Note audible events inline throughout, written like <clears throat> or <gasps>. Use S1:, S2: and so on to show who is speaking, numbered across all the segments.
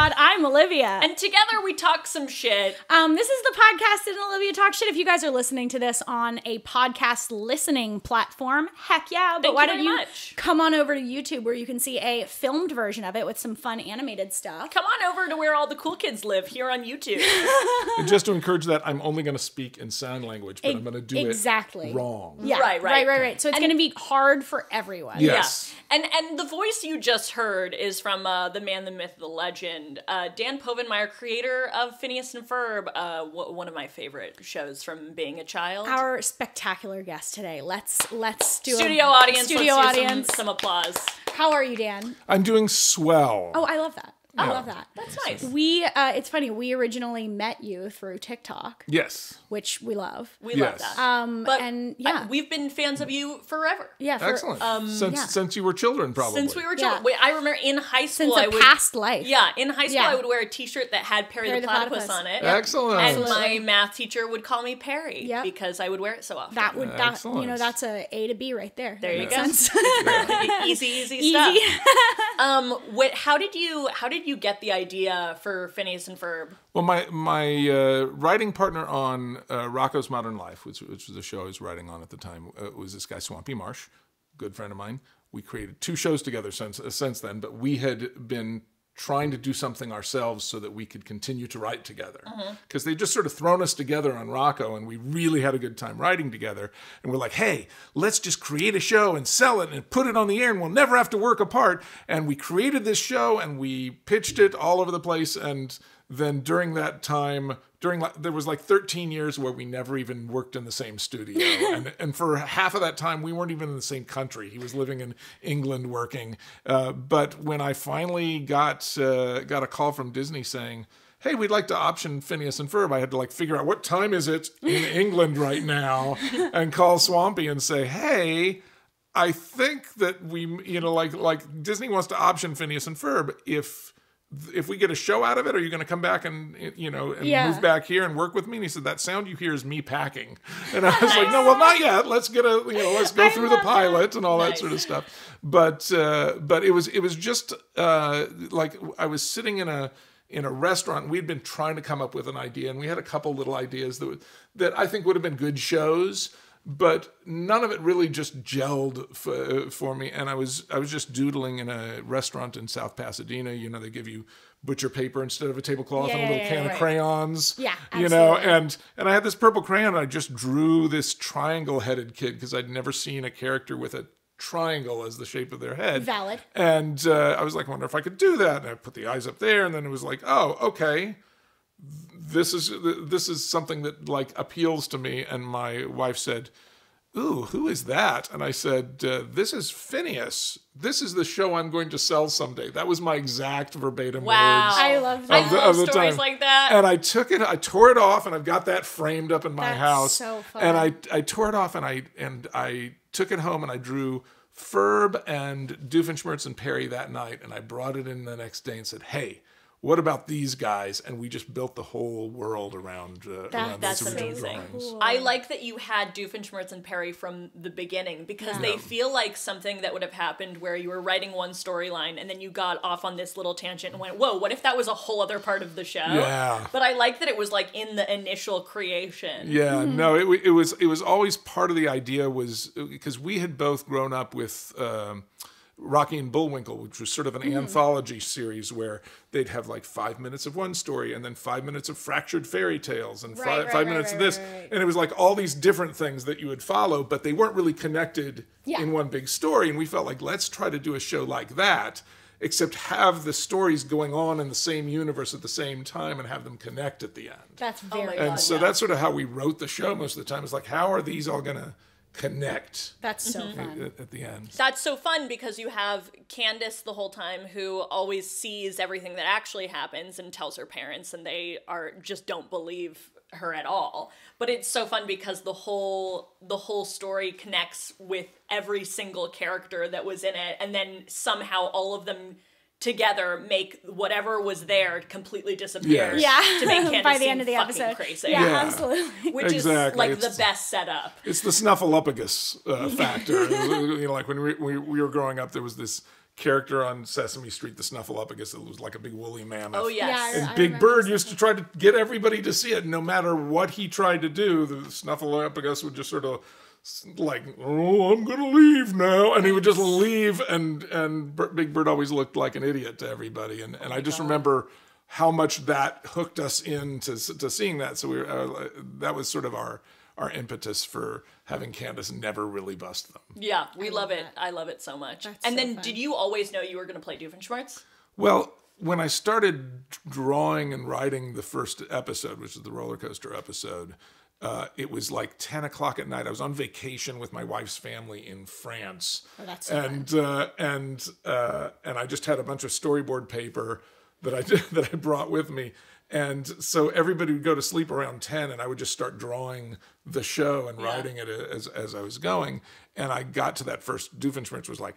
S1: God, I'm Olivia.
S2: And together we talk some shit.
S1: Um, this is the podcast and Olivia Talk Shit. If you guys are listening to this on a podcast listening platform, heck yeah. But
S2: Thank
S1: why
S2: you
S1: don't you
S2: much.
S1: come on over to YouTube where you can see a filmed version of it with some fun animated stuff.
S2: Come on over to where all the cool kids live here on YouTube.
S3: And just to encourage that, I'm only going to speak in sign language, but I'm going to do
S1: exactly.
S3: it wrong.
S1: Yeah,
S2: Right,
S1: right,
S2: right.
S1: right, right. So it's going to be hard for everyone.
S3: Yeah.
S2: Yeah.
S3: Yes.
S2: And and the voice you just heard is from uh, the man, the myth, the legend, uh, Dan Povenmire, creator of Phineas and Ferb, uh, w- one of my favorite shows from being a child.
S1: Our spectacular guest today. Let's let's do
S2: studio
S1: a
S2: audience,
S1: Studio
S2: let's do
S1: audience.
S2: Some, some applause.
S1: How are you, Dan?
S3: I'm doing swell.
S1: Oh, I love that. I love that.
S2: That's nice.
S1: We uh, it's funny. We originally met you through TikTok,
S3: Yes.
S1: which we love.
S2: We love that.
S1: Um,
S2: but
S1: and yeah,
S2: we've been fans of you forever.
S1: yeah, for,
S3: Excellent. since
S1: Um, yeah.
S3: since you were children, probably.
S2: Since we were
S1: Yeah.
S2: children, Wait, I remember in high school
S1: since
S2: I
S1: a
S2: would
S1: past life.
S2: Yeah, in high school
S1: Yeah.
S2: I would wear a T-shirt that had Perry,
S1: Perry
S2: the,
S1: the
S2: Platypus,
S1: Platypus.
S2: on it.
S3: Excellent.
S2: And
S1: Absolutely.
S2: my math teacher would call me Perry
S1: Yep.
S2: because I would wear it so often.
S1: That would that you know that's a A to B right there.
S2: There
S1: That
S2: you go.
S1: sense. <laughs>
S2: easy, <laughs> easy,
S1: Easy.
S2: stuff. Um, what? How did you? How did you get the idea for Phineas and Ferb?
S3: Well, my my uh, writing partner on uh, Rocco's Modern Life, which, which was a show I was writing on at the time, uh, was this guy Swampy Marsh, good friend of mine. We created two shows together since uh, since then, but we had been trying to do something ourselves so that we could continue to write together. Mm-hmm. Because they just sort of thrown us together on Rocco and we really had a good time writing together. And we're like hey let's just create a show and sell it and put it on the air and we'll never have to work apart. And we created this show and we pitched it all over the place. And then during that time during there was like 13 years where we never even worked in the same studio. <laughs> And and for half of that time we weren't even in the same country. He was living in england working. Uh, but when i finally got uh, got a call from disney saying hey we'd like to option phineas and ferb i had to like figure out what time is it in <laughs> england right now and call swampy and say hey I think that we, you know, like like Disney wants to option Phineas and Ferb. If if we get a show out of it, are you going to come back and you know and
S1: Yeah.
S3: move back here and work with me? And he said that sound you hear is me packing. <laughs> And I was like, no, well, not yet. Let's get a you know, let's go
S1: I
S3: through the
S1: love that.
S3: pilot and all that sort of stuff. But uh, but it was it was just uh, like I was sitting in a in a restaurant. We'd been trying to come up with an idea, and we had a couple little ideas that would, that I think would have been good shows but none of it really just gelled for, for me and i was i was just doodling in a restaurant in south pasadena you know they give you butcher paper instead of a tablecloth and a little
S1: yeah,
S3: can
S1: yeah,
S3: of
S1: right.
S3: crayons
S1: Yeah, absolutely.
S3: you know and and i had this purple crayon and i just drew this triangle headed kid because i'd never seen a character with a triangle as the shape of their head
S1: Valid.
S3: and uh, i was like I wonder if i could do that and i put the eyes up there and then it was like oh okay this is this is something that like appeals to me and my wife said ooh who is that and i said uh, this is phineas this is the show i'm going to sell someday that was my exact verbatim
S2: Wow,
S3: words
S1: I love that.
S3: of the-
S2: love
S3: of the
S2: stories
S3: time.
S2: like that.
S3: and I took it, I tore it off, and I've got that framed up in my
S1: That's
S3: house.
S1: so fun.
S3: And I, I tore it off, and I, and I took it home, and I drew Ferb and Doofenshmirtz and Perry that night, and I brought it in the next day and said, "Hey, what about these guys?" And we just built the whole world around. Uh, around
S2: That's
S3: those original
S2: amazing.
S3: drawings.
S2: I like that you had Doofenshmirtz and Perry from the beginning because they feel like something that would have happened where you were writing one storyline and then you got off on this little tangent and went, "Whoa, what if that was a whole other part of the show?"
S3: Yeah.
S2: But I like that it was like in the initial creation.
S3: Yeah, no, it, it was it was always part of the idea was because we had both grown up with um, Rocky and Bullwinkle, which was sort of an mm. anthology series where they'd have like five minutes of one story and then five minutes of fractured fairy tales and
S1: Right,
S3: five,
S1: right,
S3: five
S1: right,
S3: minutes of this,
S1: right, right.
S3: and it was like all these different things that you would follow, but they weren't really connected
S1: Yeah.
S3: in one big story. And we felt like let's try to do a show like that. Except have the stories going on in the same universe at the same time and have them connect at the end.
S1: That's oh
S2: my
S1: very
S2: God.
S3: And so
S2: yeah.
S3: that's sort of how we wrote the show most of the time. It's like, how are these all gonna connect
S1: that's so
S2: Mm-hmm.
S1: fun.
S3: at, at the end?
S2: That's so fun because you have Candace the whole time who always sees everything that actually happens and tells her parents and they are just don't believe her at all. But it's so fun because the whole the whole story connects with every single character that was in it and then somehow all of them together make whatever was there completely disappear
S3: Yes.
S1: Yeah.
S2: to make <laughs> Candace
S1: By the
S2: seem
S1: end of the
S2: fucking
S1: episode.
S2: crazy.
S1: Yeah,
S3: Yeah.
S1: absolutely.
S2: Which is like
S3: It's-
S2: the best setup.
S3: It's the snuffleupagus uh, <laughs> factor. you know, like when we, we we were growing up, there was this character on Sesame Street, the Snuffleupagus, that was like a big woolly mammoth.
S2: Oh yes.
S1: Yeah, I-
S3: And Big
S1: remember
S3: Bird
S1: seeing
S3: used to try to get everybody to see it. No matter what he tried to do, the Snuffleupagus would just sort of s- like, "Oh, I'm gonna leave now," and he would just leave. And and Big Bird always looked like an idiot to everybody. And and I just remember how much that hooked us into to seeing that. So we were, uh, that was sort of our our impetus for having Candace never really bust them.
S2: Yeah, we love,
S1: love
S2: it.
S1: that.
S2: I love it so much.
S1: That's
S2: and
S1: so
S2: then,
S1: fun.
S2: did you always know you were going to play Doofenshmirtz?
S3: Well, when I started drawing and writing the first episode, which is the roller coaster episode, uh, it was like 10 o'clock at night. I was on vacation with my wife's family in France.
S1: Oh, that's
S3: and uh, and uh, and I just had a bunch of storyboard paper that I did, <laughs> that I brought with me. And so everybody would go to sleep around 10 and I would just start drawing the show and writing it as, as I was going. And I got to that first Doofenshmirtz was like,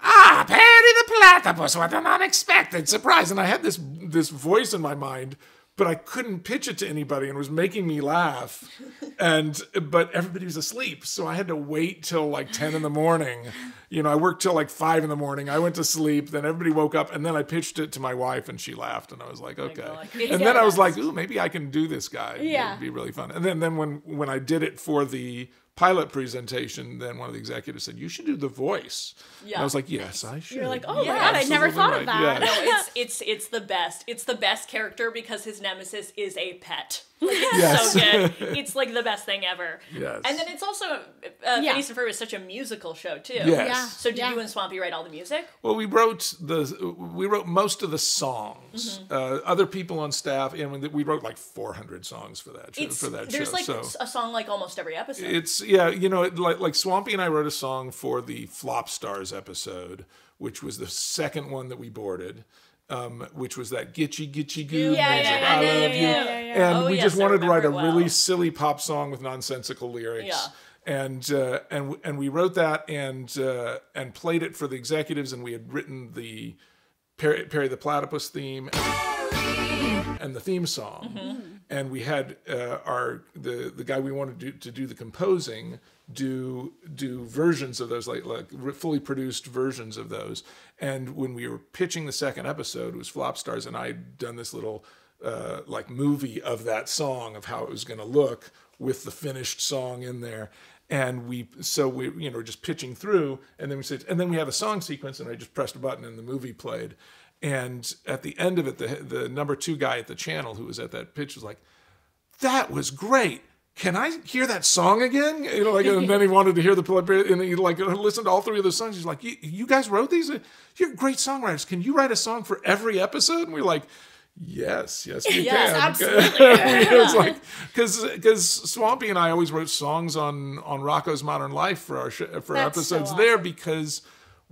S3: Ah, Perry the Platypus, what an unexpected surprise. And I had this this voice in my mind, but I couldn't pitch it to anybody and it was making me laugh. <laughs> And but everybody was asleep. So I had to wait till like 10 in the morning. You know, I worked till like five in the morning. I went to sleep, then everybody woke up, and then I pitched it to my wife and she laughed. And I was like, oh okay.
S2: God.
S3: And then I was like, ooh, maybe I can do this guy.
S1: Yeah.
S3: It'd be really fun. And then then when when I did it for the pilot presentation, then one of the executives said, You should do the voice. And I was like, Yes, I should.
S1: You're like, oh
S2: Yeah,
S1: my god, I never thought
S3: right.
S1: of that.
S3: Yeah.
S2: No, it's it's it's the best. It's the best character because his nemesis is a pet. Like, it's <laughs>
S3: Yes.
S2: so good. <laughs> It's like the best thing ever.
S3: Yes.
S2: And then it's also uh,
S1: Yeah.
S2: Phineas and Ferb is such a musical show too.
S3: Yes.
S1: Yeah.
S2: So did
S1: Yeah.
S2: you and Swampy write all the music?
S3: Well, we wrote the we wrote most of the songs.
S2: Mm-hmm.
S3: Uh, other people on staff, and we wrote like 400 songs for that show. For that
S2: there's
S3: show.
S2: like
S3: so
S2: a song like almost every episode.
S3: it's yeah, you know, it, like like Swampy and I wrote a song for the Flop Stars episode, which was the second one that we boarded. Um, which was that gitchy gitchy goo
S2: Yeah,
S3: magic,
S2: yeah,
S3: I
S2: yeah,
S3: love
S2: yeah,
S3: you, and
S2: Oh,
S3: we
S2: yes,
S3: just wanted to write a
S2: it
S3: really silly pop song with nonsensical lyrics.
S2: Yeah.
S3: And uh, and and we wrote that and uh, and played it for the executives, and we had written the Perry, Perry the Platypus theme and the theme song, and we had uh, our the the guy we wanted to do, to do the composing do do versions of those like like fully produced versions of those. And when we were pitching the second episode, it was Flop Stars, and I'd done this little uh, like movie of that song of how it was going to look with the finished song in there. And we, so we, you know, just pitching through, and then we said, and then we had a song sequence, and I just pressed a button, and the movie played. And at the end of it, the the number two guy at the channel who was at that pitch was like, "That was great. Can I hear that song again?" You know, like, and then he wanted to hear the play, and he like listened to all three of the songs. He's like, "You, you guys wrote these? You're great songwriters. Can you write a song for every episode?" And we're like. Yes, yes, we
S2: Yes,
S3: can. <laughs>
S2: absolutely.
S3: it's like because because Swampy and I always wrote songs on on Rocco's Modern Life for our sh- for
S1: That's so
S3: episodes there because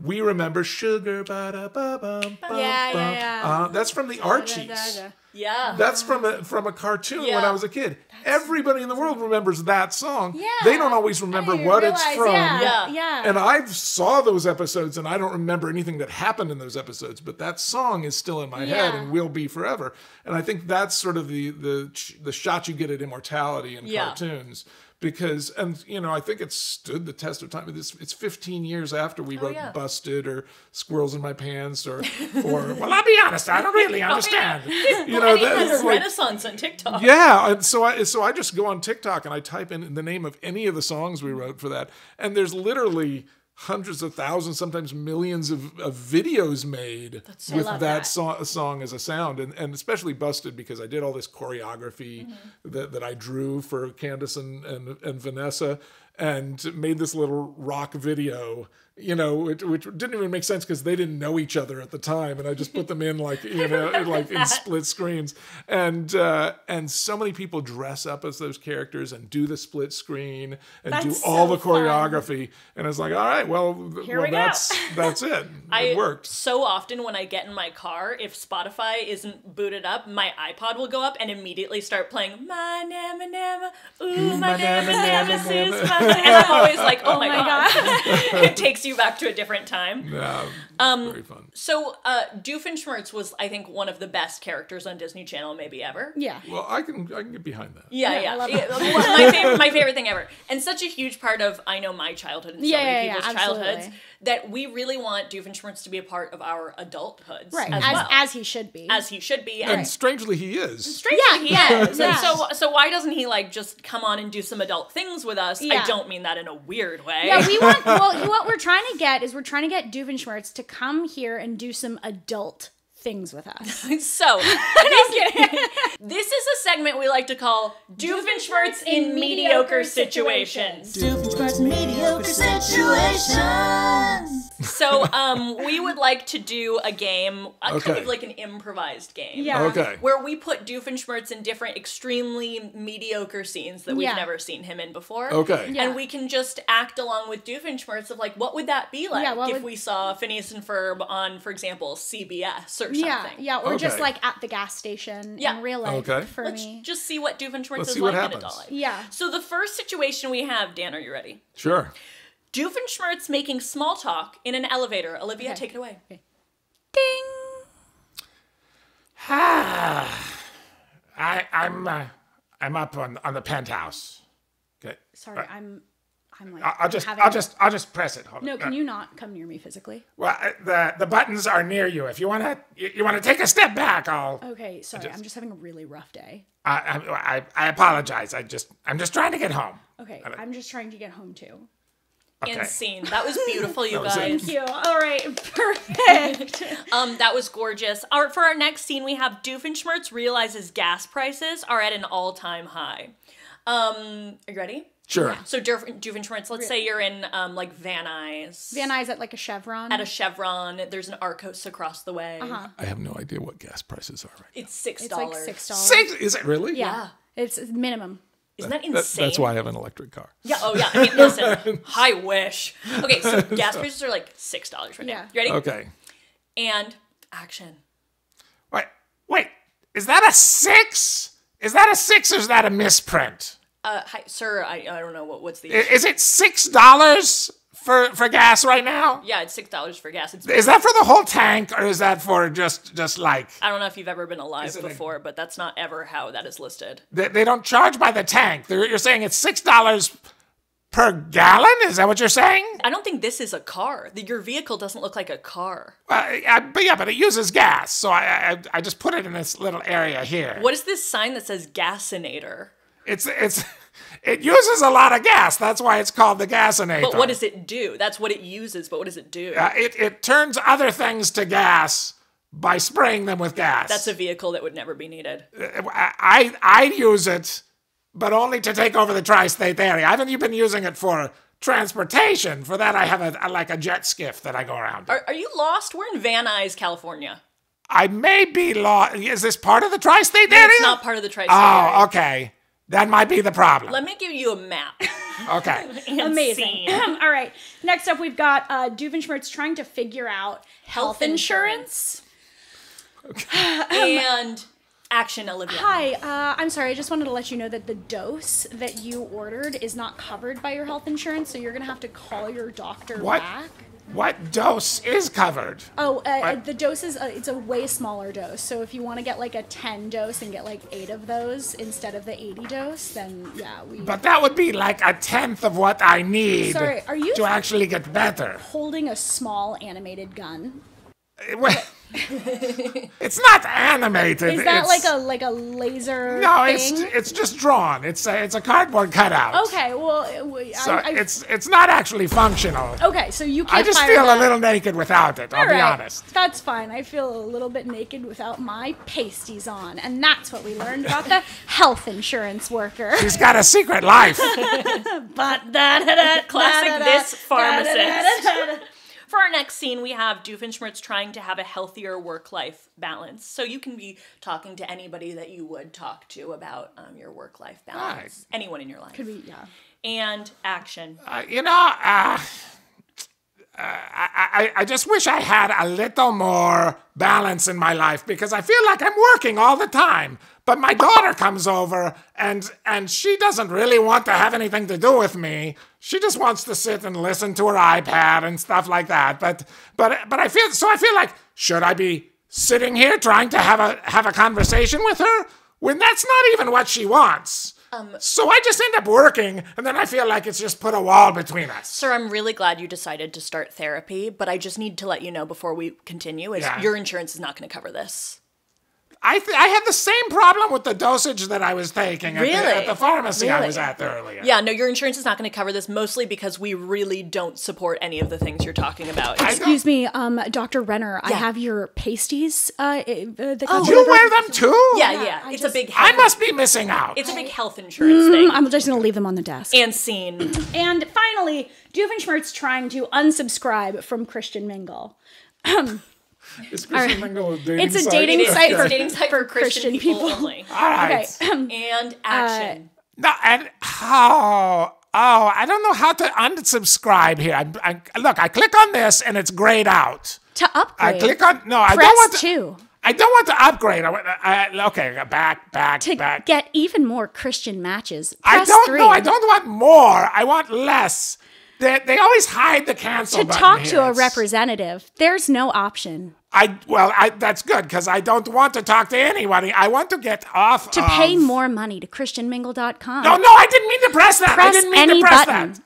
S3: we remember sugar ba da ba bum
S1: Yeah, yeah, yeah.
S3: Uh, that's from the Archies.
S2: Yeah.
S3: That's from a from a cartoon when I was a kid. Everybody in the world remembers that song.
S1: Yeah.
S3: They don't always remember
S1: I didn't
S3: what it's from.
S1: Yeah,
S2: Yeah.
S1: yeah.
S3: And I saw those episodes and I don't remember anything that happened in those episodes, but that song is still in my head and will be forever. And I think that's sort of the the the shot you get at immortality in
S2: Yeah.
S3: cartoons. Because and you know I think it stood the test of time. It's it's 15 years after we oh, wrote
S2: Oh, yeah.
S3: Busted or Squirrels in My Pants or <laughs> or well I'll be honest I don't really oh, understand. <laughs> You know that's
S2: a
S3: like
S2: renaissance on TikTok.
S3: yeah, and so I so I just go on TikTok and I type in the name of any of the songs we wrote for that, and there's literally hundreds of thousands, sometimes millions of, of videos made with that,
S1: that.
S3: so- song as a sound, and, and especially Busted because I did all this choreography
S1: Mm-hmm.
S3: that, that I drew for Candace and, and, and Vanessa, and made this little rock video. You know, which, which didn't even make sense because they didn't know each other at the time, and I just put them in like you know, <laughs> like in split screens, and uh, and so many people dress up as those characters and do the split screen and do all
S1: so
S3: the choreography, and it's like, all right, well,
S1: Here
S3: well
S1: we
S3: that's <laughs> that's it.
S2: I
S3: It worked.
S2: so often when I get in my car, if Spotify isn't booted up, my iPod will go up and immediately start playing my nama nama, ooh my nama nama sis, my-" and I'm always like, oh, <laughs> my,
S1: my
S2: god, <laughs> it takes you back to a different time.
S3: Yeah,
S2: Um,
S3: very fun.
S2: So, uh, Doofenshmirtz was, I think, one of the best characters on Disney Channel, maybe ever.
S1: yeah.
S3: Well, I can I can get behind that.
S2: Yeah,
S1: Yeah,
S2: yeah. Yeah, my favorite, my favorite thing ever, and such a huge part of I know my childhood and so
S1: Yeah,
S2: many
S1: yeah, yeah,
S2: people's
S1: absolutely.
S2: childhoods. That we really want Doofenshmirtz to be a part of our adulthoods,
S1: Right.
S2: As,
S1: As
S2: well,
S1: as he should be.
S2: as he should be,
S3: And
S2: and
S3: strangely, he is.
S2: strangely
S1: Yeah,
S2: he
S1: yeah,
S2: is.
S1: yeah.
S2: So, so why doesn't he like just come on and do some adult things with us?
S1: Yeah.
S2: I don't mean that in a weird way.
S1: yeah, we want. <laughs> Well, what we're trying to get is we're trying to get Doofenshmirtz to come here and do some adult things with us. <laughs>
S2: So, <laughs> this, <laughs> this is a segment we like to call Doofenshmirtz in mediocre situations.
S4: Doofenshmirtz mediocre situations.
S2: So, um, we would like to do a game, a kind of like an improvised game.
S1: Yeah.
S3: Okay.
S2: Where we put Doofenshmirtz in different extremely mediocre scenes that we've
S1: Yeah.
S2: never seen him in before.
S3: Okay.
S1: Yeah.
S2: And we can just act along with Doofenshmirtz of like, what would that be like
S1: Yeah,
S2: if
S1: would-
S2: we saw Phineas and Ferb on, for example, CBS or something?
S1: Yeah, yeah, or just like at the gas station
S2: Yeah.
S1: in real life
S3: Okay.
S1: for
S2: Let's
S1: me.
S2: just see what Doofenshmirtz
S3: Let's
S2: is
S3: see what
S2: like in
S3: happens.
S2: adult life.
S1: Yeah.
S2: So the first situation we have, Dan, are you ready?
S3: Sure.
S2: Doofenshmirtz making small talk in an elevator. Olivia,
S1: Okay.
S2: take it away.
S1: Ding. <sighs>
S5: I, I'm uh, I'm up on, on the penthouse. Okay.
S1: Sorry, I'm. I'm like.
S5: I'll, I'll just
S1: having-
S5: I'll just I'll just press it. Hold
S1: No,
S5: on.
S1: can
S5: Uh,
S1: you not come near me physically?
S5: Well, uh, the the buttons are near you. If you wanna you, you wanna take a step back, I'll.
S1: Okay, sorry, I'm just having a really rough day.
S5: I, I I I apologize. I just I'm just trying to get home.
S1: Okay, I'm just trying to get home too.
S5: Okay.
S2: In scene. That was beautiful, <laughs> you
S3: was it.
S2: guys.
S1: Thank you. All right, <laughs> perfect. <laughs>
S2: Um, that was gorgeous. Our, for our next scene, we have Doofenshmirtz realizes gas prices are at an all-time high. Um, are you ready?
S3: Sure.
S2: So Doof- Doofenshmirtz, let's say you're in um, like Van Nuys.
S1: Van Nuys at like a Chevron.
S2: at a Chevron. There's an Arcos across the way.
S1: Uh-huh.
S3: I have no idea what gas prices are right
S2: It's six
S1: it's
S2: dollars.
S1: like six dollars.
S3: Six? Is it really?
S1: Yeah, it's minimum.
S2: Isn't that
S3: That-
S2: insane?
S3: that's why I have an electric car.
S2: Yeah. Oh yeah. I mean, listen. <laughs> I wish. Okay. So gas prices are like six dollars right
S1: Yeah.
S2: now. You ready?
S3: Okay.
S2: And action.
S5: Wait wait. Is that a six? Is that a six or is that a misprint?
S2: Uh, hi, sir. I, I don't know what what's the.
S5: I- Is it six dollars for for gas right now?
S2: yeah, it's six dollars for gas. It's.
S5: Is that for the whole tank or is that for just just like
S2: I don't know if you've ever been alive
S5: it a-
S2: before, but that's not ever how that is listed.
S5: they, they don't charge by the tank? They're, you're saying it's six dollars per gallon? Is that what you're saying?
S2: I don't think this is a car. The, your vehicle doesn't look like a car.
S5: Uh, I, but yeah, but it uses gas, so I, I I just put it in this little area here.
S2: What is this sign that says gasinator?
S5: It's it's it uses a lot of gas. That's why it's called the gasinator.
S2: But what does it do? That's what it uses, but what does it do?
S5: Uh, it it turns other things to gas by spraying them with gas.
S2: That's a vehicle that would never be needed.
S5: I I I use it, but only to take over the tri-state area. I haven't even been using it for transportation. For that, I have a, a like a jet skiff that I go around.
S2: Are, are you lost? We're in Van Nuys, California.
S5: I may be lost. Is this part of the tri-state area?
S2: It's not part of the tri-state
S5: Oh,
S2: area.
S5: okay. That might be the problem.
S2: Let me give you a map.
S5: Okay. <laughs>
S1: Amazing. <laughs> All right. Next up, we've got uh, Doofenshmirtz trying to figure out health,
S2: Health
S1: insurance.
S2: and action, Olivia.
S1: Hi, uh, I'm sorry. I just wanted to let you know that the dose that you ordered is not covered by your health insurance, so you're gonna have to call your doctor
S5: What?
S1: back.
S5: What dose is covered?
S1: Oh, uh, the dose is uh, it's a way smaller dose. So if you want to get like a 10 dose and get like eight of those instead of the 80 dose, then yeah, we
S5: But that would be like a tenth of what I need
S1: Sorry, are you-
S5: to actually get better.
S1: holding a small animated gun.
S5: Well, it's not animated.
S1: Is that
S5: it's,
S1: like a like a laser
S5: no?
S1: thing?
S5: It's it's just drawn. It's a it's a cardboard cutout.
S1: okay. Well, it w-
S5: So
S1: I, I,
S5: it's it's not actually functional.
S1: okay. So you can't.
S5: I just
S1: fire
S5: feel
S1: that.
S5: a little naked without it. I'll
S1: All
S5: be honest.
S1: That's fine. I feel a little bit naked without my pasties on, and that's what we learned about the health insurance worker.
S5: She's got a secret life.
S1: But da, da, da,
S2: Classic
S1: da, da,
S2: this
S1: da,
S2: pharmacist. For our next scene, we have Doofenshmirtz trying to have a healthier work-life balance. So you can be talking to anybody that you would talk to about um, your work-life balance.
S5: Right.
S2: Anyone in your life.
S1: Could be, yeah.
S2: And action.
S5: Uh, you know, uh, I, I, just wish I had a little more balance in my life because I feel like I'm working all the time. But my daughter comes over and and she doesn't really want to have anything to do with me. She just wants to sit and listen to her iPad and stuff like that. But but but I feel so I feel like should I be sitting here trying to have a have a conversation with her when that's not even what she wants? Um, so I just end up working, and then I feel like it's just put a wall between us.
S2: Sir, I'm really glad you decided to start therapy, but I just need to let you know before we continue is
S5: Yeah.
S2: your insurance is not going to cover this.
S5: I th- I had the same problem with the dosage that I was taking at, the, at the pharmacy I was at earlier.
S2: Yeah, no, your insurance is not going to cover this mostly because we really don't support any of the things you're talking about.
S1: Excuse me, um, Dr. Renner. I have your pasties. Uh, uh, the
S2: Oh.
S5: You wear them too?
S2: yeah,
S1: yeah,
S2: yeah, it's
S1: just-
S2: a big Health, I
S5: must be missing out.
S2: it's a big health insurance thing.
S1: I'm just gonna leave them on the desk.
S2: And scene.
S1: And finally, Doofenshmirtz trying to unsubscribe from Christian Mingle. <clears throat>
S3: Is Christian Mingle a dating
S1: It's a dating
S2: It is
S1: site for-
S2: dating site for,
S1: for
S2: Christian,
S1: Christian
S2: people,
S1: people.
S2: only.
S5: All right.
S1: Okay.
S2: Um, and uh, action.
S5: No, and oh, oh, I don't know how to unsubscribe here. I, I, look, I click on this and it's grayed out.
S1: to upgrade, I
S5: click on no, I
S1: Press
S5: don't want to.
S1: two
S5: I don't want to upgrade. I, want- I, okay, back, back,
S1: to
S5: back.
S1: get even more Christian matches.
S5: I don't know. I don't want more. I want less. They, they always hide the cancel
S1: to talk to a representative. There's no option
S5: I well, I, that's good because I don't want to talk to anybody. I want to get off
S1: to
S5: of-
S1: pay more money to ChristianMingle.com.
S5: No, no, I didn't mean to press that. I didn't mean
S1: any
S5: to press
S1: button.
S5: that.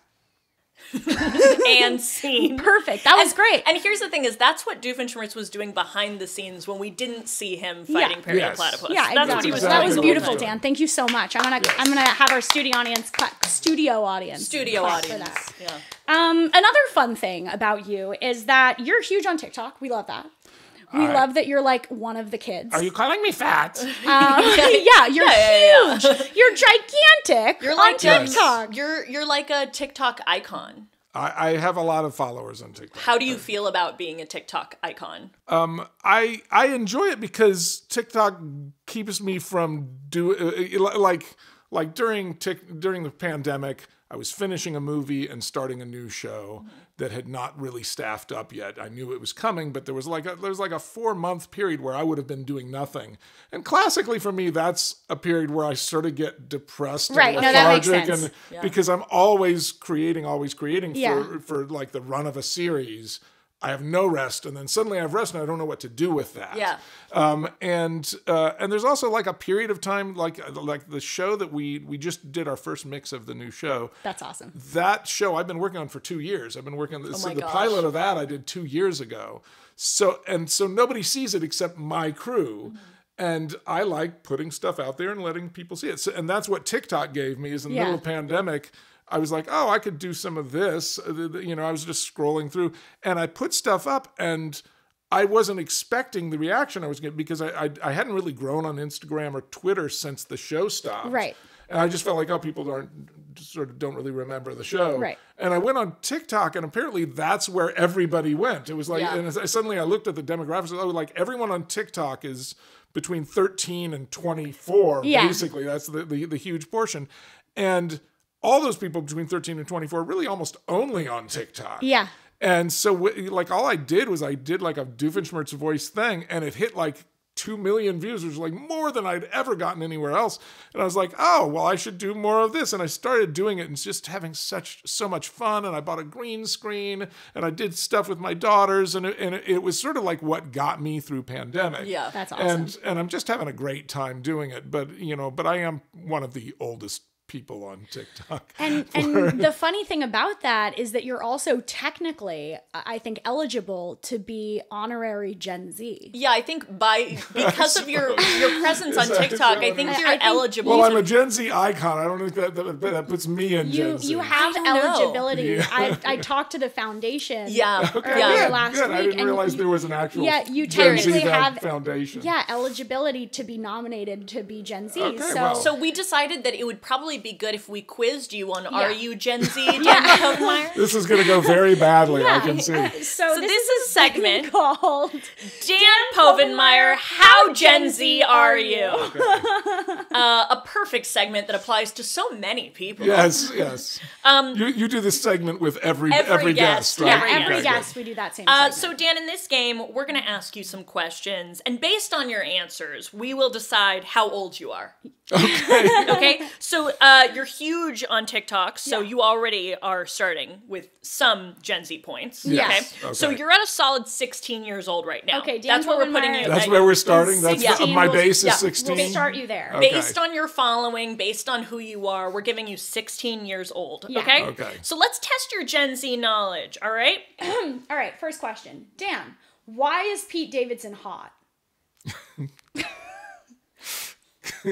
S5: <laughs>
S2: and scene.
S1: Perfect. That was
S2: And-
S1: great.
S2: And here's the thing: is that's what Doofenshmirtz was doing behind the scenes when we didn't see him fighting
S1: Yeah.
S2: Perry
S5: Yes.
S2: and Platypus.
S1: yeah,
S2: that's
S1: exactly.
S2: what he was
S1: that was beautiful. Dan. Thank you so much. I'm gonna I'm gonna have our studio audience clap, studio audience
S2: Studio
S1: clap for
S2: audience.
S1: that.
S2: Yeah.
S1: Um, another fun thing about you is that you're huge on TikTok. We love that. We love that you're like one of the kids.
S5: Are you calling me fat? <laughs> <laughs>
S1: yeah, you're
S2: Yeah, yeah,
S1: huge. You're gigantic.
S2: You're like a-
S1: TikTok.
S2: You're you're like a TikTok icon.
S3: I, I have a lot of followers on TikTok.
S2: How do you feel about being a TikTok icon?
S3: Um, I I enjoy it because TikTok keeps me from do uh, like like during tick during the pandemic. I was finishing a movie and starting a new show mm-hmm. that had not really staffed up yet. I knew it was coming, but there was like a there was like a four month period where I would have been doing nothing. And classically for me, that's a period where I sort of get depressed, and
S1: Right, no, that makes
S3: lethargic
S1: sense.
S3: and because I'm always creating, always creating
S1: Yeah.
S3: for for like the run of a series. I have no rest, and then suddenly I have rest, and I don't know what to do with that.
S2: Yeah.
S3: Um, and uh, and there's also like a period of time, like like the show that we we just did our first mix of the new show.
S1: That's awesome.
S3: That show I've been working on for two years. I've been working on this.
S2: Oh my
S3: the
S2: gosh.
S3: pilot of that I did two years ago. So and so nobody sees it except my crew.
S2: Mm-hmm.
S3: And I like putting stuff out there and letting people see it. So, and that's what TikTok gave me is in the
S1: Yeah.
S3: middle of the pandemic. I was like, oh, I could do some of this. Uh, You know, I was just scrolling through and I put stuff up and I wasn't expecting the reaction I was getting because I, I, I hadn't really grown on Instagram or Twitter since the show stopped.
S1: Right.
S3: And I just felt like, oh, people aren't sort of don't really remember the show.
S1: Right.
S3: And I went on TikTok, and apparently that's where everybody went. It was like,
S2: Yeah.
S3: and as- suddenly I looked at the demographics. Oh, like everyone on TikTok is between 13 and 24.
S1: Yeah.
S3: Basically, that's the, the the huge portion, and all those people between 13 and 24 are really almost only on TikTok.
S1: Yeah.
S3: And so, like, all I did was I did like a Doofenshmirtz voice thing, and it hit like two million views, which was like more than I'd ever gotten anywhere else. And I was like, oh, well, I should do more of this. And I started doing it and just having such so much fun. And I bought a green screen, and I did stuff with my daughters, and it, and it, it was sort of like what got me through pandemic.
S2: Yeah.
S1: That's awesome.
S3: And and I'm just having a great time doing it. But you know, but I am one of the oldest people on TikTok. <laughs>
S1: And <laughs> and the funny thing about that is that you're also technically, I think, eligible to be honorary Gen Z.
S2: Yeah, I think by because of your your presence on <laughs> TikTok, I think you're
S1: I think-
S2: eligible.
S3: Well, I'm a Gen Z icon. I don't think that that, that puts me in
S1: You
S3: Gen Z.
S1: you have
S2: don't know.
S1: eligibility. I I talked to the foundation.
S2: yeah,
S3: Okay,
S2: yeah.
S1: last
S3: good. I
S1: week,
S3: didn't
S1: and
S3: realize
S1: you-
S3: there was an actual
S1: Yeah, you
S3: Gen Z
S1: technically have-
S3: foundation.
S1: Yeah, eligibility to be nominated to be Gen Z.
S3: Okay,
S1: so
S3: well.
S2: So we decided that it would probably be good if we quizzed you on Are you Gen Z, <laughs> Dan
S1: Yeah.
S3: This is going to go very badly. I can see.
S1: so,
S2: So
S1: this,
S2: this
S1: is
S2: is segment
S1: called
S2: Dan Povenmire, how Gen Z are you? <laughs> uh, a perfect segment that applies to so many people.
S3: Yes, <laughs> yes. Um, you you do this segment with every
S2: Every
S3: every,
S2: guest,
S3: guest, right?
S1: yeah,
S2: Every
S1: every
S3: Okay,
S1: guest we do that same.
S2: Uh,
S1: segment.
S2: so, Dan, in this game, we're going to ask you some questions, and based on your answers, we will decide how old you are. okay, so uh, you're huge on TikTok, so you already are starting with some Gen Z points.
S1: Yes.
S2: Okay? so you're at a solid 16 years old right now.
S1: Okay, Dan
S2: that's where we're putting
S1: Povenmire-
S2: you.
S3: That's where we're starting. That's
S1: 16
S3: my base is
S2: we'll
S3: 16.
S1: We'll start you there.
S3: Okay.
S2: Based on your following, based on who you are, we're giving you 16 years old.
S1: Yeah.
S2: Okay.
S3: Okay.
S2: So let's test your Gen Z knowledge. All right. <clears throat>
S1: All right, first question. Dan, why is Pete Davidson hot? <laughs> <laughs>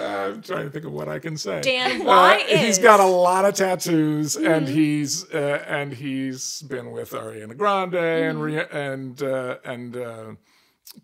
S3: I'm trying to think of what I can say.
S2: Dan, why
S3: Uh, he's
S2: is-
S3: got a lot of tattoos, and
S1: Mm-hmm.
S3: he's uh, and he's been with Ariana Grande and
S1: Mm-hmm.
S3: Ria- and uh, and uh,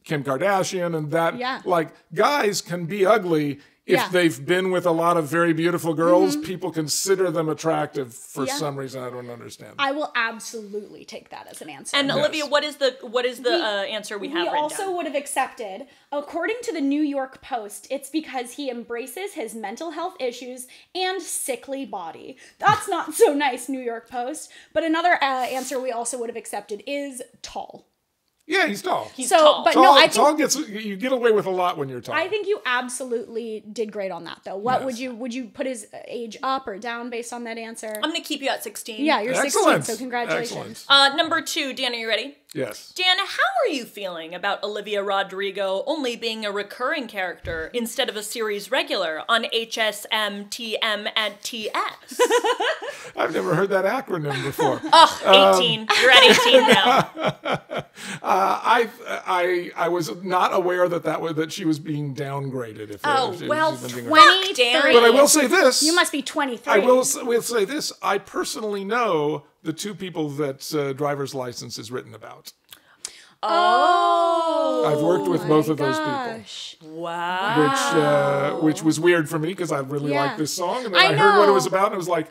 S3: Kim Kardashian, and that
S1: Yeah.
S3: like guys can be ugly. If
S1: Yeah. Mm-hmm.
S3: they've been with a lot of very beautiful girls, people consider them attractive for
S1: Yeah.
S3: some reason. I don't understand.
S1: I will absolutely take that as an answer.
S2: And Olivia, what is the what is the uh, answer we have
S1: we also
S2: down?
S1: would have accepted, according to the New York Post, it's because he embraces his mental health issues and sickly body. That's not so nice, New York Post. But another uh, answer we also would have accepted is tall.
S3: Yeah, he's tall.
S2: He's
S1: so,
S2: tall.
S1: but
S3: tall,
S1: no, I think
S3: tall gets you get away with a lot when you're tall.
S1: I think you absolutely did great on that, though. What would you would you put his age up or down based on that answer?
S2: I'm gonna keep you at 16.
S1: yeah, you're 16, so congratulations.
S3: Excellent.
S2: Uh, number two, Dan, are you ready?
S3: Yes.
S2: Dan, how are you feeling about Olivia Rodrigo only being a recurring character instead of a series regular on HSM, TM, and TS? <laughs>
S3: I've never heard that acronym before. <laughs>
S2: Oh, 18. You're at 18 now. <laughs>
S3: Uh, I I I was not aware that that was that she was being downgraded. If
S2: Oh,
S3: if
S2: well,
S3: she's been being-
S2: fuck, Dan.
S1: 23.
S3: but I will say this.
S1: You must be 23.
S3: I will will say this. I personally know the two people that uh, driver's license is written about.
S1: Oh.
S3: I've worked with both of those people,
S2: Wow.
S3: which uh, which was weird for me because I really
S1: Yeah.
S3: liked this song, and then
S1: I
S3: I, heard what it was about, and I was like,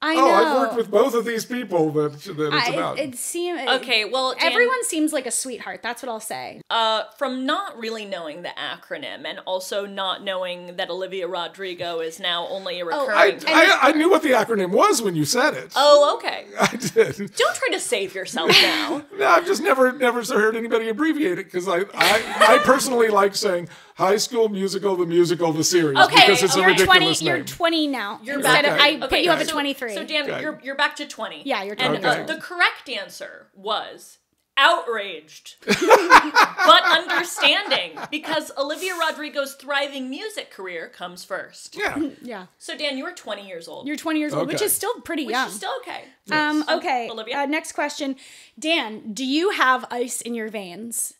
S1: I
S3: "Oh,
S1: know.
S3: I've worked with both of these people that that it's
S1: I,
S3: about."
S1: it, it seems
S2: Okay, well, Dan,
S1: everyone seems like a sweetheart. That's what I'll say.
S2: uh, from not really knowing the acronym and also not knowing that Olivia Rodrigo is now only a recurring.
S3: I, I, I knew what the acronym was when you said it.
S2: oh, okay. <laughs>
S3: I did.
S2: Don't try to save yourself now. <laughs>
S3: No, I've just never never heard anybody abbreviate it because I, I I personally like saying High School Musical, the musical, the series
S2: Okay,
S3: because it's a
S2: you're
S1: You're 20.
S3: ridiculous
S1: You're 20 now.
S2: You're
S1: Instead
S2: back.
S1: of, I
S3: Okay.
S1: put you up at 23.
S2: So, Dan,
S3: Okay.
S2: you're, you're back to 20.
S1: Yeah, you're
S2: And
S1: 20.
S2: uh, the correct answer was outraged, <laughs> but understanding, because Olivia Rodrigo's thriving music career comes first.
S3: yeah. <laughs>
S1: yeah.
S2: So, Dan, you're 20 years old.
S1: You're 20 years old, which is still pretty
S2: which
S1: young.
S2: is still okay.
S1: um, okay.
S2: Olivia?
S1: Uh, next question. Dan, do you have ice in your veins?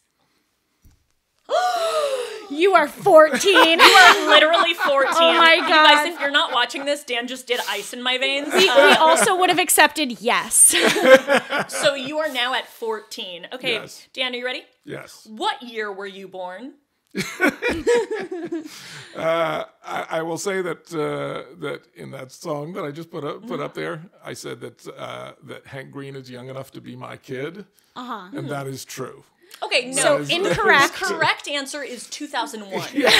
S1: <gasps> you are 14.
S2: you are Literally 14.
S1: Oh my
S2: You
S1: God.
S2: guys, if you're not watching this, Dan just did ice in my veins.
S1: we
S2: Uh,
S1: also would have accepted yes. <laughs>
S2: so, you are now at 14. Okay,
S3: Yes.
S2: Dan, are you ready?
S3: Yes.
S2: What year were you born? <laughs>
S3: I, I will say that uh, that in that song that I just put up put up there, I said that uh, that Hank Green is young enough to be my kid, uh-huh. and that is true.
S2: Okay, no.
S1: So
S3: is- <laughs>
S1: incorrect. <laughs>
S2: correct answer is 2001. <laughs>
S3: Yes,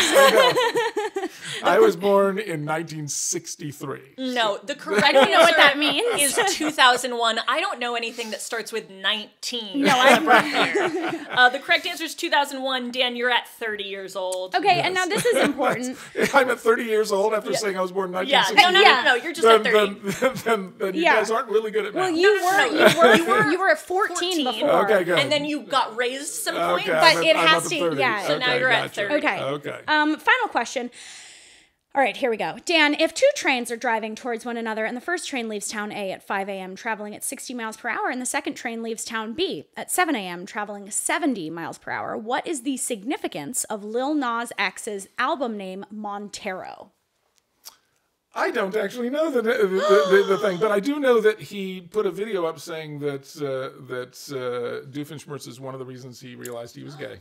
S3: I. I was born in 1963.
S2: No, the correct
S1: I don't know what that
S2: answer
S1: means.
S2: is 2001. I don't know anything that starts with 19.
S1: No, I'm right
S2: Uh, the correct answer is 2001. Dan, you're at 30 years old.
S1: Okay, and now this is important.
S3: I'm at 30 years old after saying I was born in
S2: Yeah, no, no,
S1: Yeah.
S2: no, no, you're just
S3: Then,
S2: at 30.
S3: then, then, then you
S1: Yeah.
S3: guys aren't really good at math.
S1: Well, you
S2: no,
S1: were
S2: no.
S1: you were you were you were at 14,
S2: 14.
S1: before.
S3: okay, good.
S2: and then you got raised some point.
S3: Okay,
S1: But
S3: I'm
S1: it
S3: I'm
S1: has to-
S3: 30.
S1: yeah. So
S2: now you're at
S3: gotcha.
S2: 30.
S1: Okay.
S3: Okay.
S1: Um, final question. All right, here we go. Dan, if two trains are driving towards one another and the first train leaves town A at 5 a.m. traveling at 60 miles per hour and the second train leaves town B at 7 a.m. traveling 70 miles per hour, what is the significance of Lil Nas X's album name Montero?
S3: I don't actually know the, the, the, the thing, but I do know that he put a video up saying that uh, that uh, Doofenshmirtz is one of the reasons he realized he was gay.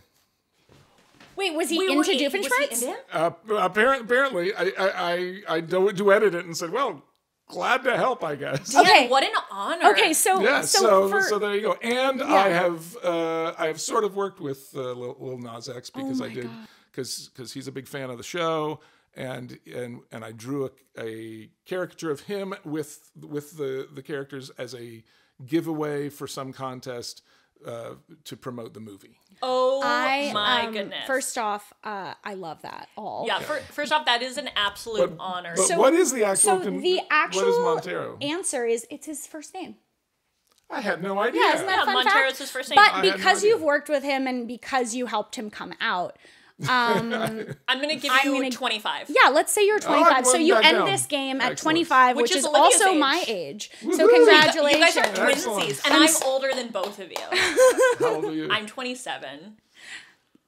S1: Wait, was he
S2: Wait,
S1: into
S2: was he- was he
S1: Doofenshmirtz?
S2: into him?
S3: Uh, apparently, apparently, I I I, I do, duetted it and said, "Well, glad to help, I guess."
S1: Okay.
S2: Dan, what an honor.
S1: Okay, so
S3: Yeah,
S1: so,
S3: so
S1: for,
S3: so there you go. And I have uh, I have sort of worked with uh, Lil, Lil Nas X because I
S1: Oh my
S3: did because because he's a big fan of the show. And, and and I drew a, a caricature of him with with the, the characters as a giveaway for some contest uh, to promote the movie.
S2: Oh
S1: I
S2: my
S1: um,
S2: goodness.
S1: First off, uh, I love that all.
S2: yeah, fir- first off, that is an absolute honor.
S3: But
S1: So-
S3: what is the actual?
S1: So
S3: con-
S1: the actual
S3: what is Montero?
S1: answer is it's his first name.
S3: I had no idea.
S1: Yeah, isn't that
S2: Yeah,
S1: fun
S2: Montero's
S1: fact?
S2: his first name.
S1: But
S3: I had no
S1: because you've worked with him and because you helped him come out, um, <laughs>
S2: I'm gonna give
S1: I'm
S2: you
S1: gonna-
S2: 25.
S1: yeah, let's say you're 25. so you end
S3: down.
S1: this game at 25, which,
S2: Which
S1: is,
S2: is
S1: also
S2: age.
S1: my age. So
S3: Woohoo!
S2: You
S1: congratulations.
S2: guys are twinsies, and
S1: I'm
S2: I'm older than both of you. <laughs>
S3: How old are you?
S2: I'm 27.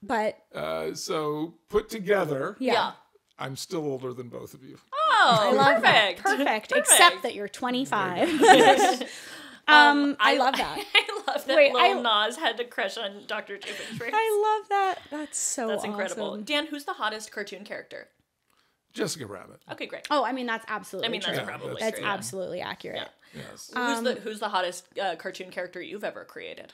S1: But
S3: Uh, so put together,
S1: yeah.
S2: Yeah.
S3: I'm still older than both of you.
S2: Oh,
S1: I love that.
S2: perfect.
S1: Perfect. Except that you're 25. <laughs>
S2: Um,
S1: I love <laughs> that.
S2: I love that
S1: Wait,
S2: Lil
S1: I-
S2: Nas had a crush on Dr. Doofenshmirtz.
S1: I love that. That's so
S2: That's incredible. Dan, who's the hottest cartoon character?
S3: Jessica Rabbit.
S2: Okay, great.
S1: Oh, I mean that's absolutely
S2: I mean, that's
S1: true.
S2: probably
S1: That's
S2: true. yeah.
S1: absolutely accurate.
S3: Yes.
S2: Who's the Who's the hottest uh, cartoon character you've ever created?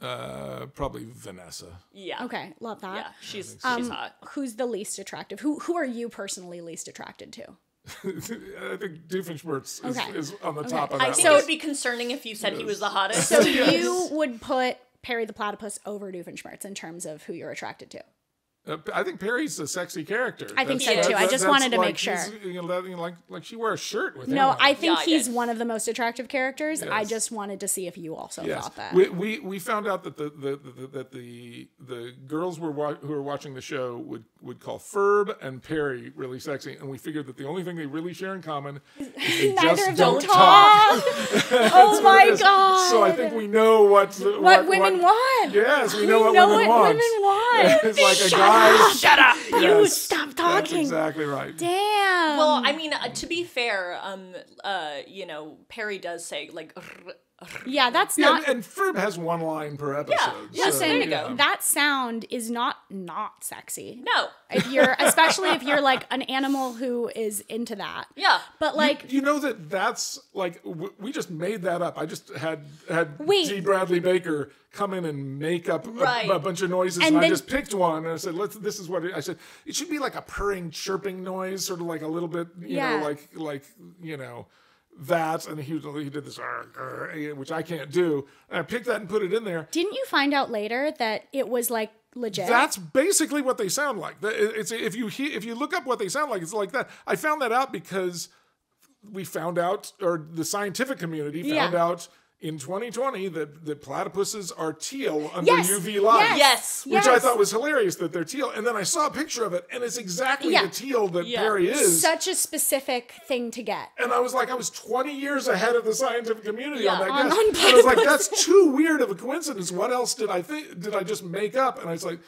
S3: Uh, probably Vanessa.
S2: Yeah.
S1: Okay, love that.
S2: Yeah, she's she's
S1: Um,
S2: hot.
S1: Who's the least attractive? Who who are you personally least attracted to? <laughs>
S3: I think Doofenshmirtz is,
S1: Okay.
S3: is on the top of
S2: I
S3: that
S2: think it would be concerning if you said he was the hottest.
S1: So <laughs> you would put Perry the Platypus over Doofenshmirtz in terms of who you're attracted to.
S3: Uh, I think Perry's a sexy character.
S1: I think
S3: That's-
S1: so, too. I just wanted to
S3: like
S1: make sure.
S3: You know, that- you know, like like she wears a shirt with him
S1: No, I
S3: it.
S1: think
S2: Yeah,
S1: he's
S2: did.
S1: one of the most attractive characters. I just wanted to see if you also
S3: Yes.
S1: thought that.
S3: We, we we found out that the, the, the that the the girls were wa- who were watching the show would would call Ferb and Perry really sexy, and we figured that the only thing they really share in common <laughs> is they
S1: Neither
S3: just
S1: of them
S3: don't
S1: talk. <laughs> <laughs> oh my god!
S3: So I think we know what the-
S1: what, women want.
S3: Yes, we know
S1: We
S3: what
S1: know
S3: women
S1: what
S3: want.
S1: women want.
S3: it's like a guy.
S2: Shut <laughs> up.
S1: You
S3: Yes,
S1: stop
S3: That's exactly right.
S1: Damn.
S2: Well, I mean, uh, to be fair, um, uh, you know, Perry does say like,
S1: yeah, that's
S3: Yeah,
S1: not.
S3: and, and Ferb has one line per episode.
S2: yeah,
S3: so,
S2: there you
S3: yeah.
S2: go.
S1: that sound is not not sexy.
S2: no,
S1: If you're, especially if you're like an animal who is into that.
S2: yeah,
S1: But like,
S3: You know that that's like w- we just made that up. I just had had
S1: Wait.
S3: Dee Bradley Baker come in and make up a,
S2: Right.
S3: a bunch of noises,
S1: And
S3: and, I just picked one and I said, "Let's." This is what it, I said. It should be like a purring, chirping noise, sort of like a little bit, you
S1: Yeah.
S3: know, like like you know that. And he he did this, uh, uh, "Arr, arr," which I can't do. And I picked that and put it in there.
S1: didn't you find out later that it was like legit?
S3: That's basically what they sound like. It's if you if you look up what they sound like, it's like that. I found that out because we found out, or the scientific community found
S1: Yeah.
S3: out in 2020 that that platypuses are teal under
S1: Yes,
S3: UV light.
S2: Yes.
S3: Which I thought was hilarious that they're teal, and then I saw a picture of it, and it's exactly
S1: Yeah.
S3: the teal that
S2: Yeah.
S3: Perry is.
S1: such a specific thing to get.
S3: and I was like, I was 20 years ahead of the scientific community on that
S1: On-
S3: guess.
S1: on
S3: And I was like, that's too weird of a coincidence. What else did I think? Did I just make up? And I was like,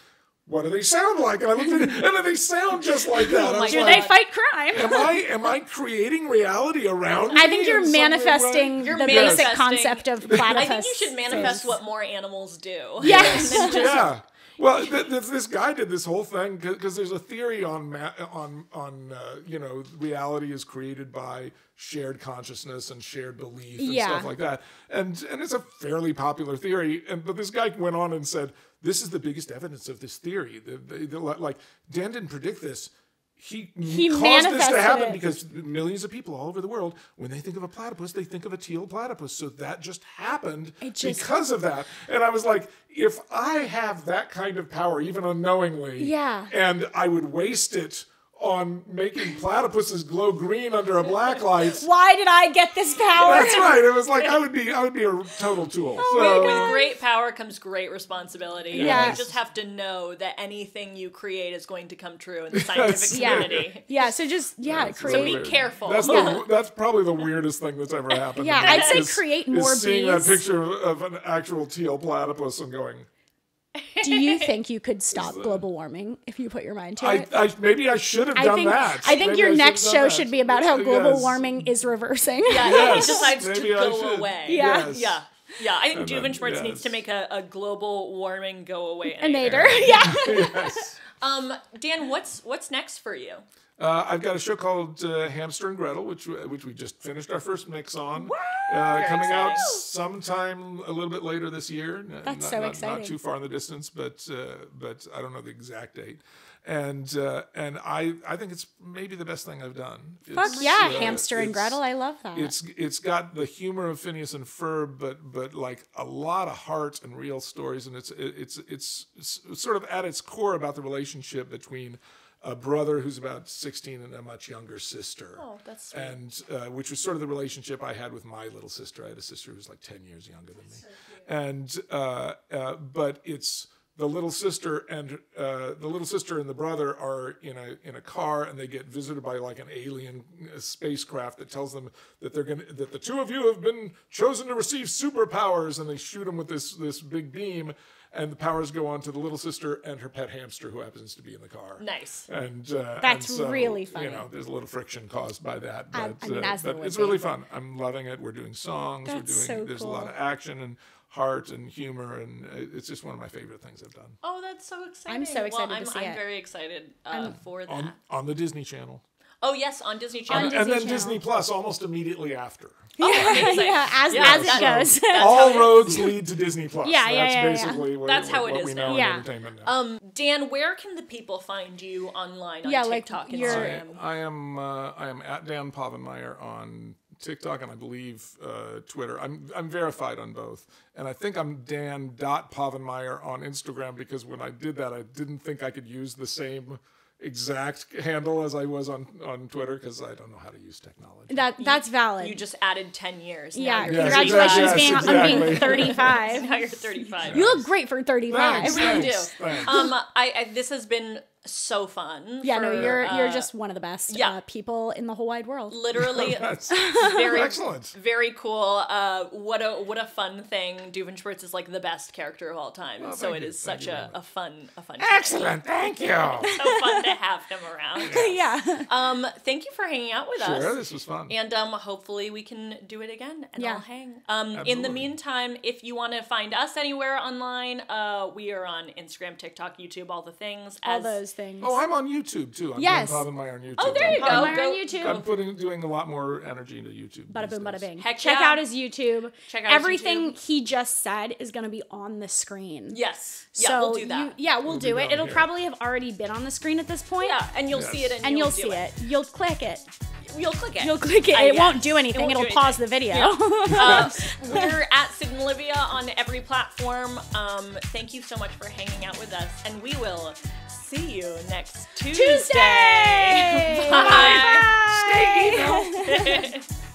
S3: what do they sound like? And I looked at it, and then they sound just <laughs> like that. Oh I
S1: Do
S3: like,
S1: they fight crime?
S3: am I am I creating reality around me?
S1: I think you're
S3: in some way,
S1: manifesting
S3: right?
S2: You're
S1: the basic
S2: manifesting-
S1: concept of platypus.
S2: I think you should manifest
S1: things.
S2: what more animals do.
S1: Yes. <laughs>
S3: yeah. Well, th- th- this guy did this whole thing because there's a theory on ma- on on uh, you know reality is created by shared consciousness and shared belief and
S1: Yeah.
S3: stuff like that, and and it's a fairly popular theory. And but this guy went on and said this is the biggest evidence of this theory. The, the, the- like Dan didn't predict this. He,
S1: He
S3: caused this to happen
S1: it.
S3: because millions of people all over the world, when they think of a platypus, they think of a teal platypus. So that just happened
S1: just-
S3: because of that. And I was like, if I have that kind of power, even unknowingly,
S1: Yeah.
S3: and I would waste it on making platypuses glow green under a black light.
S1: Why did I get this power?
S3: That's right. It was like I would be I would be a total tool. Oh so
S2: With great power comes great responsibility. And
S1: Yes.
S2: you just have to know that anything you create is going to come true in the scientific
S1: Yeah.
S2: community.
S1: Yeah, yeah. so just yeah,
S3: So
S1: create.
S2: be careful.
S3: That's
S1: Yeah.
S3: the that's probably the weirdest thing that's ever happened.
S1: Yeah,
S3: to me
S1: I'd say
S3: is-
S1: create
S3: is
S1: more
S3: seeing that picture of an actual teal platypus and going.
S1: Do you <laughs> think you could stop global warming if you put your mind to
S3: I,
S1: it?
S3: I maybe I should have
S1: I
S3: done
S1: think
S3: that.
S1: I think
S3: Maybe
S1: your
S3: should
S1: next
S3: done
S1: show
S3: that.
S1: should be about how global
S3: Yes.
S1: warming is reversing.
S2: Yeah, <laughs>
S3: Yes,
S2: he decides to
S3: maybe I
S2: go
S3: should.
S2: away.
S1: Yeah.
S3: Yes.
S2: Yeah. Yeah, I think
S3: then-
S2: Doofenshmirtz needs to make a, a global warming go away.
S1: A nader. <laughs> Yeah.
S3: Yes.
S2: Um, Dan, what's what's next for you?
S3: Uh, I've got a show called uh, Hamster and Gretel, which which we just finished our first mix on. Uh, coming out sometime a little bit later this year.
S1: That's
S3: not,
S1: so
S3: not,
S1: exciting.
S3: Not too far in the distance, but uh, but I don't know the exact date. And uh, and I I think it's maybe the best thing I've done.
S1: Fuck
S3: It's,
S1: yeah,
S3: uh,
S1: Hamster and Gretel. I love that.
S3: it's it's got the humor of Phineas and Ferb, but but like a lot of heart and real stories, and it's it's it's, it's sort of at its core about the relationship between a brother who's about sixteen and a much younger sister.
S2: Oh, that's sweet.
S3: And uh, which was sort of the relationship I had with my little sister. I had a sister who was like ten years younger than me, and uh, uh, but it's the little sister and uh, the little sister and the brother are in a in a car and they get visited by like an alien uh, spacecraft that tells them that they're gonna that the two of you have been chosen to receive superpowers and they shoot them with this this big beam and the powers go on to the little sister and her pet hamster who happens to be in the car.
S2: Nice.
S3: And uh,
S1: That's
S3: and so,
S1: really funny.
S3: You know, there's a little friction caused by that, but,
S1: I- I mean,
S3: uh, but it's really fun. I'm loving it. We're doing songs.
S1: That's
S3: we're doing.
S1: so
S3: there's a lot of action and heart and humor, and uh, it's just one of my favorite things I've done
S2: Oh, that's so exciting.
S1: I'm so excited
S2: well,
S1: to
S2: I'm,
S1: see
S2: I'm
S1: it.
S2: very excited uh, for that.
S3: on on the Disney Channel,
S2: oh yes, on Disney Channel.
S3: and,
S1: Disney
S3: then
S1: Channel.
S3: Disney Plus almost immediately after.
S2: Amazing.
S1: yeah, <laughs> as,
S2: Yeah,
S1: as it
S2: that-
S1: goes.
S3: All roads lead to Disney Plus.
S1: Yeah, yeah,
S3: That's
S1: yeah, yeah.
S3: basically what,
S2: That's how
S3: what,
S2: it
S3: what
S2: is
S3: we
S2: now.
S3: know
S1: Yeah.
S3: in entertainment now.
S2: Um, Dan, where can the people find you online on
S1: Yeah, like,
S2: TikTok and
S1: your-
S2: Instagram?
S3: I am uh, I am at Dan Povenmire on TikTok and I believe uh, Twitter. I'm I'm verified on both, and I think I'm Dan Povenmire on Instagram because when I did that, I didn't think I could use the same exact handle as I was on on Twitter because I don't know how to use technology.
S1: that that's valid.
S2: You just added 10 years. Now
S1: yeah,
S2: you're
S3: Yes,
S1: congratulations
S3: exactly.
S1: being
S3: Yes,
S1: on being
S3: exactly. <laughs>
S1: 35.
S2: Now you're 35.
S1: You look great for 35.
S3: I
S2: really do.
S3: thanks.
S2: Um, I, I this has been so fun.
S1: Yeah, no, you're you're
S2: uh,
S1: just one of the best
S2: yeah.
S1: uh, people in the whole wide world.
S2: literally <laughs>
S3: That's
S2: very
S3: excellent.
S2: very cool. Uh, what a what a fun thing. Doofenshmirtz is like the best character of all time, and so
S3: thank
S2: it
S3: you.
S2: is
S3: Thank
S2: such a,
S3: very
S2: a fun a fun.
S5: Excellent, thank you. <laughs>
S2: So fun to have him around. <laughs>
S1: yeah.
S2: Um, thank you for hanging out with us.
S3: Sure, this was fun.
S2: And um, hopefully we can do it again and
S1: Yeah.
S2: I'll hang. Um, in the meantime, if you want to find us anywhere online, uh, we are on Instagram, TikTok, YouTube, all the things.
S1: All
S2: as-
S1: those things.
S3: oh, I'm on YouTube too. I'm
S1: Yes.
S3: Dan Povenmire on YouTube.
S2: Oh, there you
S3: I'm,
S2: go.
S1: Povenmire
S2: go
S1: on YouTube.
S3: I'm putting doing a lot more energy into YouTube.
S1: Bada boom, bada
S3: days.
S1: bing.
S2: Heck
S1: Check
S2: yeah.
S1: out his YouTube.
S2: Check out his
S1: Everything
S2: YouTube.
S1: he just said is going to be on the screen.
S2: Yes. Yeah,
S1: so
S2: we'll do that.
S1: You, yeah, we'll,
S3: be
S1: do it. It'll
S3: here.
S1: probably have already been on the screen at this point.
S2: Yeah, and you'll
S3: Yes.
S2: see it and,
S1: And
S2: you'll,
S1: you'll see
S2: it.
S1: it. You'll click it.
S2: You'll click it.
S1: You'll click it.
S2: Uh,
S1: it
S2: yeah.
S1: won't do anything.
S2: It
S1: It'll
S2: do
S1: pause
S2: anything.
S1: the video.
S2: Uh, <laughs> we're at Syd and Olivia on every platform. Um, thank you so much for hanging out with us, and we will see you next Tuesday.
S1: Tuesday. <laughs>
S2: Bye.
S1: Bye. <laughs>